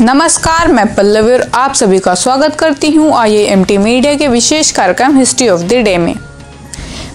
नमस्कार, मैं पल्लवीर आप सभी का स्वागत करती हूँ आई एम टी मीडिया के विशेष कार्यक्रम हिस्ट्री ऑफ़ द डे में।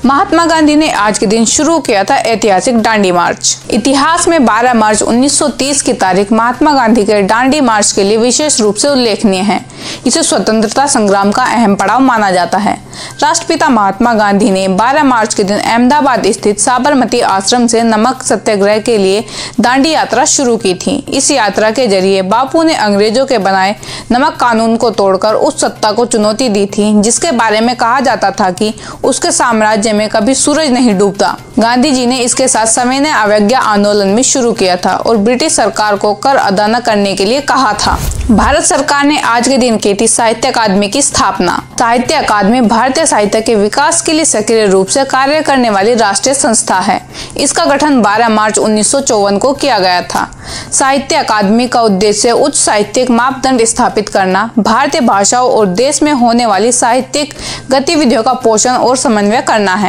महात्मा गांधी ने आज के दिन शुरू किया था ऐतिहासिक डांडी मार्च। इतिहास में 12 मार्च 1930 की तारीख महात्मा गांधी के डांडी मार्च के लिए विशेष रूप से उल्लेखनीय है। इसे स्वतंत्रता संग्राम का अहम पड़ाव माना जाता है। राष्ट्रपिता महात्मा गांधी ने 12 मार्च के दिन अहमदाबाद स्थित साबरमती आश्रम से नमक सत्याग्रह के लिए दांडी यात्रा शुरू की थी। इस यात्रा के ज़रिए बापू ने अंग्रेज़ों के बनाए नमक कानून को तोड़कर उस सत्ता को चुनौती दी थी, जिसके बारे में कहा जाता था कि उसके साम्राज्य में कभी सूरज नहीं डूबता। गांधी जी ने इसके साथ सविनय अवज्ञा आंदोलन भी शुरू किया था और ब्रिटिश सरकार को कर अदा न करने के लिए कहा था। भारत सरकार ने आज के दिन की थी साहित्य अकादमी की स्थापना। साहित्य अकादमी भारतीय साहित्य के विकास के लिए सक्रिय रूप से कार्य करने वाली राष्ट्रीय संस्था है। इसका गठन 12 मार्च उन्नीस सौ चौवन को किया गया था। साहित्य अकादमी का उद्देश्य उच्च साहित्यिक मापदंड स्थापित करना, भारतीय भाषाओं और देश में होने वाली साहित्यिक गतिविधियों का पोषण और समन्वय करना है।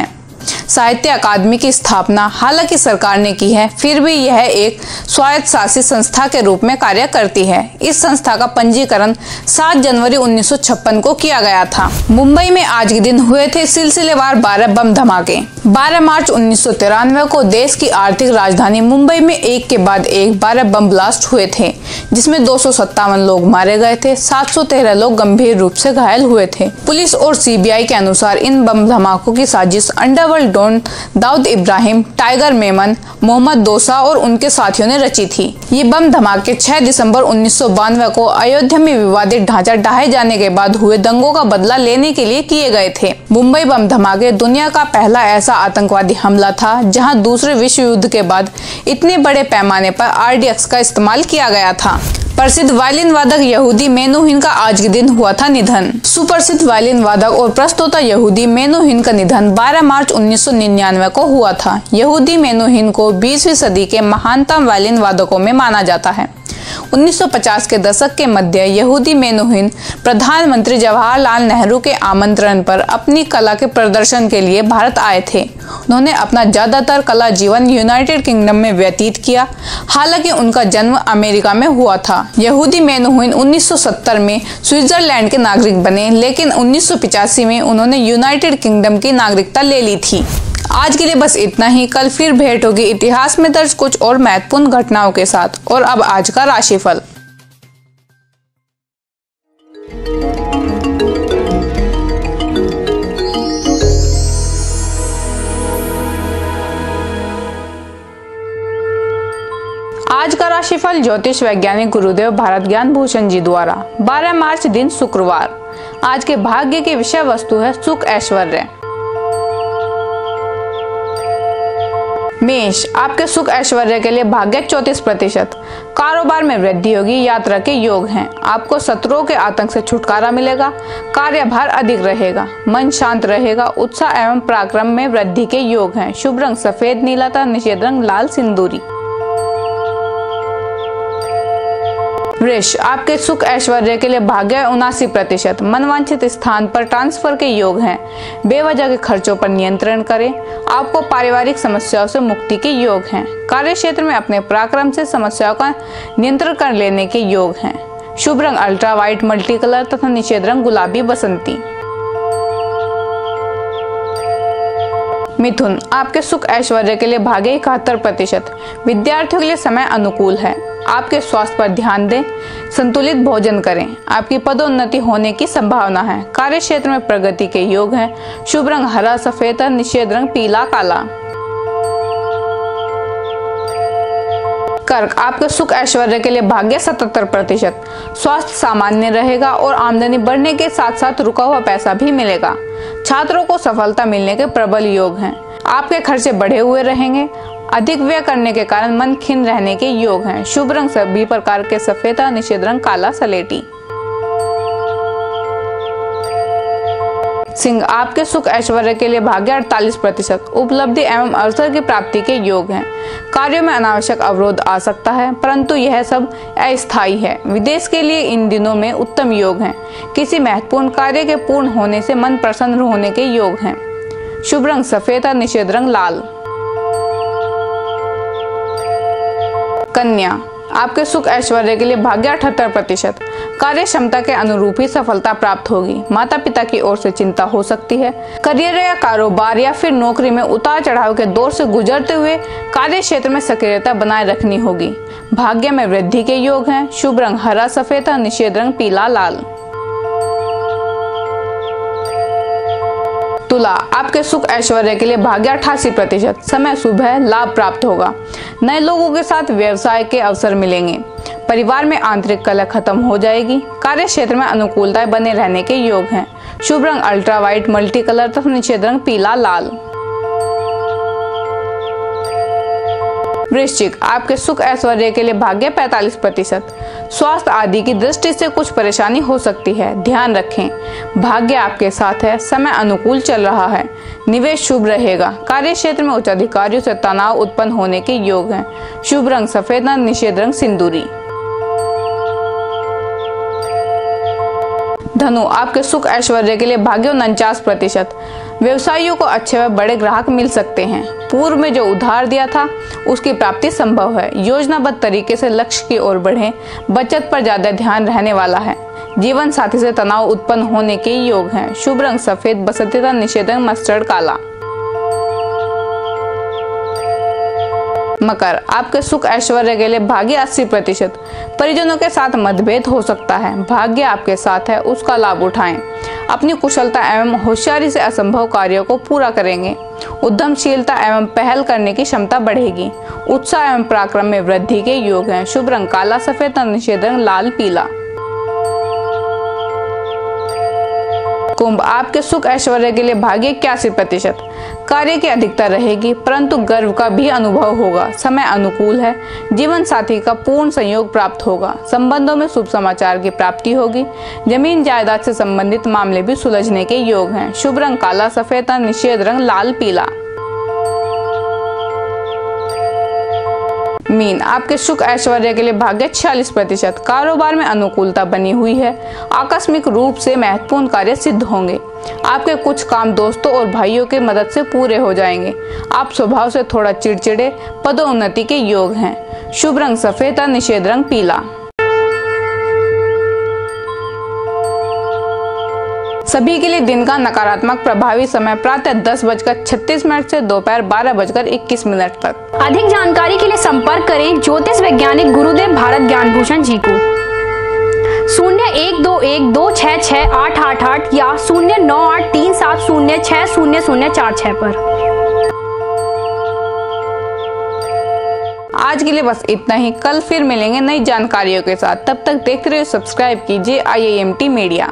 साहित्य अकादमी की स्थापना हालाँकि सरकार ने की है, फिर भी यह एक स्वायत्त शासित संस्था के रूप में कार्य करती है। इस संस्था का पंजीकरण 7 जनवरी 1956 को किया गया था। मुंबई में आज के दिन हुए थे सिलसिलेवार 12 बम धमाके। 12 मार्च उन्नीस सौ तिरानवे को देश की आर्थिक राजधानी मुंबई में एक के बाद एक बारह बम ब्लास्ट हुए थे, जिसमें दो सौ सत्तावन लोग मारे गए थे, सात सौ तेरह लोग गंभीर रूप से घायल हुए थे। पुलिस और सीबीआई के अनुसार इन बम धमाकों की साजिश underworld don Dawood Ibrahim, tiger Memon, Mohammed Dossa और उनके साथियों ने रची थी। ये बम धमाके 6 दिसंबर उन्नीस सौ बानवे को अयोध्या में विवादित ढांचा ढाए जाने के बाद हुए दंगों का बदला लेने के लिए किए गए थे। मुंबई बम धमाके दुनिया का पहला ऐसा आतंकवादी हमला था, जहाँ दूसरे विश्व युद्ध के बाद इतने बड़े पैमाने पर आरडीएक्स का इस्तेमाल किया गया था। प्रसिद्ध वायलिन वादक यहूदी मेनुहिन का आज के दिन हुआ था निधन। सुप्रसिद्ध वायलिन वादक और प्रस्तोता यहूदी मेनुहिन का निधन 12 मार्च 1999 को हुआ था। यहूदी मेनुहिन को 20वीं सदी के महानतम वायलिन वादकों में माना जाता है। 1950 के दशक के मध्य यहूदी मेनुहिन प्रधानमंत्री जवाहरलाल नेहरू के आमंत्रण पर अपनी कला के प्रदर्शन के लिए भारत आए थे। उन्होंने अपना ज़्यादातर कला जीवन यूनाइटेड किंगडम में व्यतीत किया। हालाँकि उनका जन्म अमेरिका में हुआ था। यहूदी मेनुहिन 1970 में स्विट्जरलैंड के नागरिक बने, लेकिन उन्नीस में उन्होंने यूनाइटेड किंगडम की नागरिकता ले ली थी। आज के लिए बस इतना ही। कल फिर भेंट होगी इतिहास में दर्ज कुछ और महत्वपूर्ण घटनाओं के साथ। और अब आज का राशिफल। राशिफल ज्योतिष वैज्ञानिक गुरुदेव भारत ज्ञान भूषण जी द्वारा। 12 मार्च दिन शुक्रवार। आज के भाग्य की विषय वस्तु है सुख ऐश्वर्य। मेष, आपके सुख ऐश्वर्य के लिए भाग्य चौतीस प्रतिशत। कारोबार में वृद्धि होगी, यात्रा के योग हैं। आपको शत्रुओं के आतंक से छुटकारा मिलेगा, कार्यभार अधिक रहेगा, मन शांत रहेगा, उत्साह एवं पराक्रम में वृद्धि के योग हैं। शुभ रंग सफ़ेद, नीला तथा निषेध रंग लाल सिंदूरी। वृक्ष आपके सुख ऐश्वर्य के लिए भाग्य उनासी प्रतिशत। मनवांछित स्थान पर ट्रांसफ़र के योग हैं। बेवजह के खर्चों पर नियंत्रण करें। आपको पारिवारिक समस्याओं से मुक्ति के योग हैं। कार्य क्षेत्र में अपने पराक्रम से समस्याओं का नियंत्रण कर लेने के योग हैं। शुभ रंग अल्ट्रा व्हाइट मल्टी कलर तथा निषेध रंग गुलाबी बसंती। मिथुन, आपके सुख ऐश्वर्य के लिए भाग्य इकहत्तर प्रतिशत। विद्यार्थियों के लिए समय अनुकूल है। आपके स्वास्थ्य पर ध्यान दें। संतुलित भोजन करें। आपकी पदोन्नति होने की संभावना है। कार्य क्षेत्र में प्रगति के योग हैं। शुभ रंग हरा, सफ़ेद और निषेध रंग पीला, काला। कर्क, आपके सुख ऐश्वर्य के लिए भाग्य सतहत्तर प्रतिशत। स्वास्थ्य सामान्य रहेगा और आमदनी बढ़ने के साथ साथ रुका हुआ पैसा भी मिलेगा। छात्रों को सफलता मिलने के प्रबल योग हैं। आपके खर्चे बढ़े हुए रहेंगे। अधिक व्यय करने के कारण मन खिन रहने के योग हैं। शुभ रंग सभी प्रकार के सफ़ेद निषेध रंग काला सलेटी। सिंह, आपके सुख ऐश्वर्य के लिए भाग्य अड़तालीस प्रतिशत उपलब्धि एवं अवसर की प्राप्ति के योग हैं। कार्यों में अनावश्यक अवरोध आ सकता है, परंतु यह सब अस्थायी है। विदेश के लिए इन दिनों में उत्तम योग हैं। किसी महत्वपूर्ण कार्य के पूर्ण होने से मन प्रसन्न होने के योग हैं। शुभ रंग सफ़ेद और निषेध रंग लाल। कन्या, आपके सुख ऐश्वर्य के लिए भाग्य अठहत्तर प्रतिशत। कार्य क्षमता के अनुरूप ही सफलता प्राप्त होगी। माता पिता की ओर से चिंता हो सकती है। करियर या कारोबार या फिर नौकरी में उतार चढ़ाव के दौर से गुजरते हुए कार्य क्षेत्र में सक्रियता बनाए रखनी होगी। भाग्य में वृद्धि के योग हैं। शुभ रंग हरा, सफ़ेद और निषेध रंग पीला, लाल। तुला, आपके सुख ऐश्वर्य के लिए भाग्य अठासी प्रतिशत। समय सुबह लाभ प्राप्त होगा। नए लोगों के साथ व्यवसाय के अवसर मिलेंगे। परिवार में आंतरिक कला खत्म हो जाएगी। कार्य क्षेत्र में अनुकूलताएँ बने रहने के योग हैं। शुभ रंग अल्ट्रा व्हाइट मल्टी कलर तथा निषेध रंग पीला, लाल। वृश्चिक आपके सुख ऐश्वर्य के लिए भाग्य 45 प्रतिशत। स्वास्थ्य आदि की दृष्टि से कुछ परेशानी हो सकती है। ध्यान रखें, भाग्य आपके साथ है, समय अनुकूल चल रहा है। निवेश शुभ रहेगा। कार्य क्षेत्र में उच्च अधिकारियों से तनाव उत्पन्न होने के योग हैं। शुभ रंग सफ़ेद, निषेध रंग सिंदूरी। धनु आपके सुख ऐश्वर्य के लिए भाग्य उनचास प्रतिशत। व्यवसायियों को अच्छे व बड़े ग्राहक मिल सकते हैं। पूर्व में जो उधार दिया था, उसकी प्राप्ति संभव है। योजनाबद्ध तरीके से लक्ष्य की ओर बढ़ें। बचत पर ज़्यादा ध्यान रहने वाला है। जीवन साथी से तनाव उत्पन्न होने के योग हैं। शुभ रंग सफ़ेद बसंतीता निषेधन मस्टर्ड काला। मकर। आपके सुख ऐश्वर्य के लिए भाग्य 80 प्रतिशत। परिजनों के साथ मतभेद हो सकता है। भाग्य आपके साथ है, उसका लाभ उठाएँ। अपनी कुशलता एवं होशियारी से असंभव कार्यों को पूरा करेंगे। उद्यमशीलता एवं पहल करने की क्षमता बढ़ेगी। उत्साह एवं पराक्रम में वृद्धि के योग हैं। शुभ रंग काला, सफ़ेद निषेध रंग, लाल, पीला। कुंभ आपके सुख ऐश्वर्य के लिए भाग्य इक्यासी प्रतिशत। कार्य की अधिकता रहेगी, परंतु गर्व का भी अनुभव होगा। समय अनुकूल है। जीवन साथी का पूर्ण संयोग प्राप्त होगा। संबंधों में शुभ समाचार की प्राप्ति होगी। ज़मीन जायदाद से संबंधित मामले भी सुलझने के योग हैं। शुभ रंग काला, सफ़ेद, और निषेध रंग लाल, पीला। मीन, आपके सुख ऐश्वर्य के लिए भाग्य छियालीस प्रतिशत। कारोबार में अनुकूलता बनी हुई है। आकस्मिक रूप से महत्वपूर्ण कार्य सिद्ध होंगे। आपके कुछ काम दोस्तों और भाइयों की मदद से पूरे हो जाएँगे। आप स्वभाव से थोड़ा चिड़चिड़े, पदोन्नति के योग हैं। शुभ रंग सफ़ेद और निषेध रंग पीला। सभी के लिए दिन का नकारात्मक प्रभावी समय प्रातः दस बजकर छत्तीस मिनट से दोपहर बारह बजकर इक्कीस मिनट तक। अधिक जानकारी के लिए संपर्क करें ज्योतिष वैज्ञानिक गुरुदेव भारत ज्ञान भूषण जी को। शून्य एक दो एक दो छः छः आठ आठ आठ या शून्य नौ आठ तीन सात शून्य छः शून्य शून्य चार छः पर। आज के लिए बस इतना ही। कल फिर मिलेंगे नई जानकारियों के साथ। तब तक देखते रहिए सब्सक्राइब कीजिए आई मीडिया